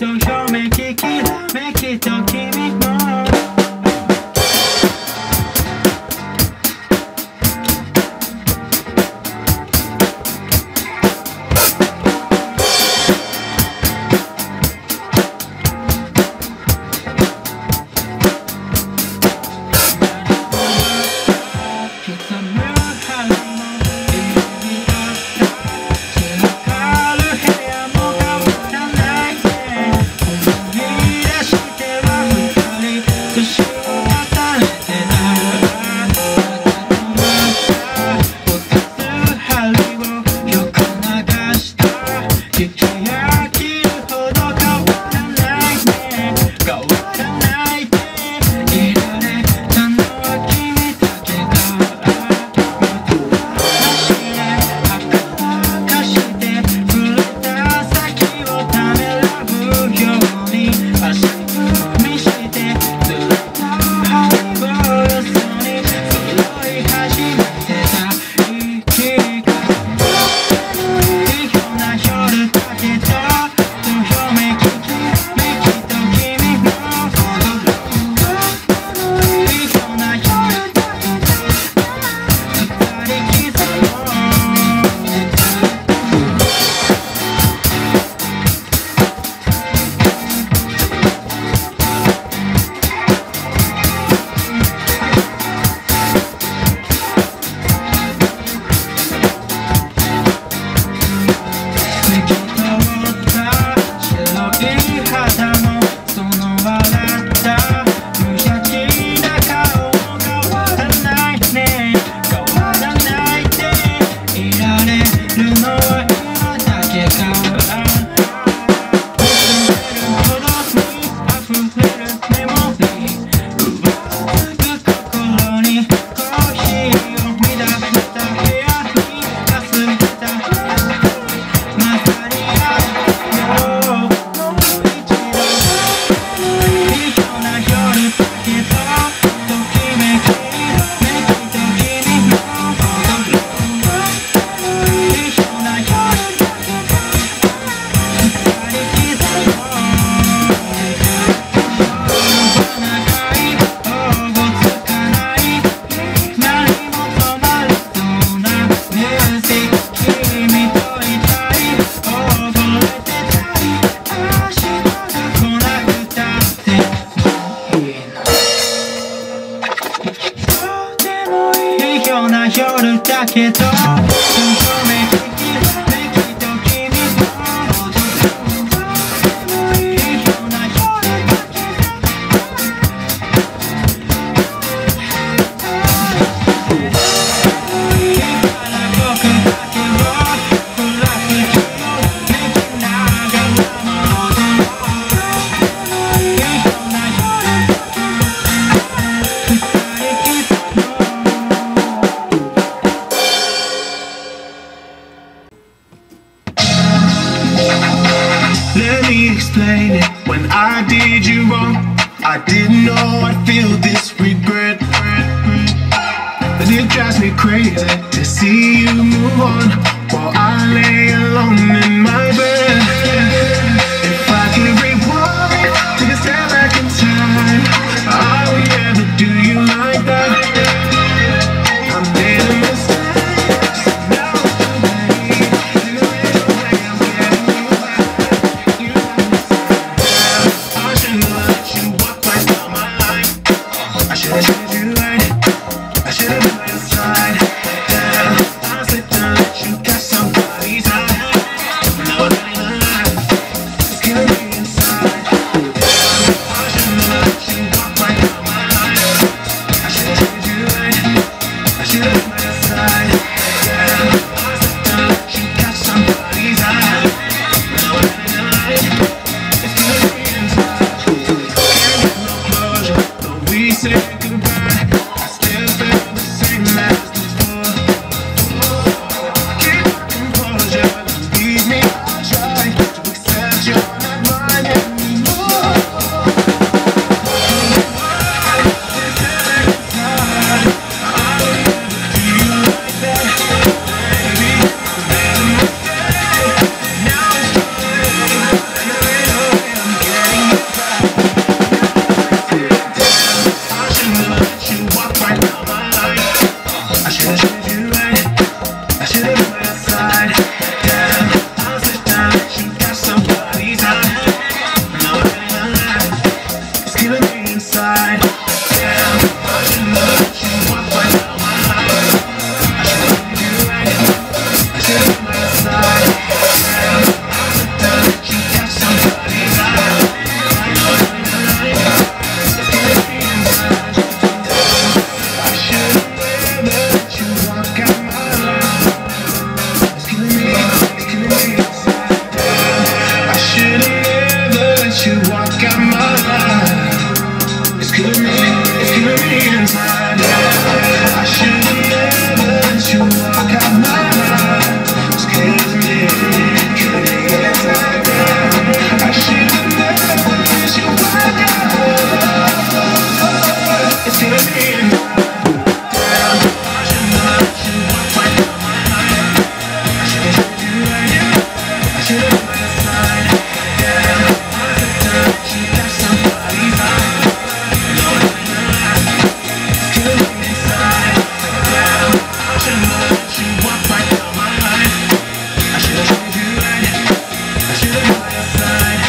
Don't show me kicking, make it okay. different place. な夜だけど when I did you wrong. I didn't know I'd feel this regret. But it drives me crazy to see you move on while I lay alone in my bed. dizer I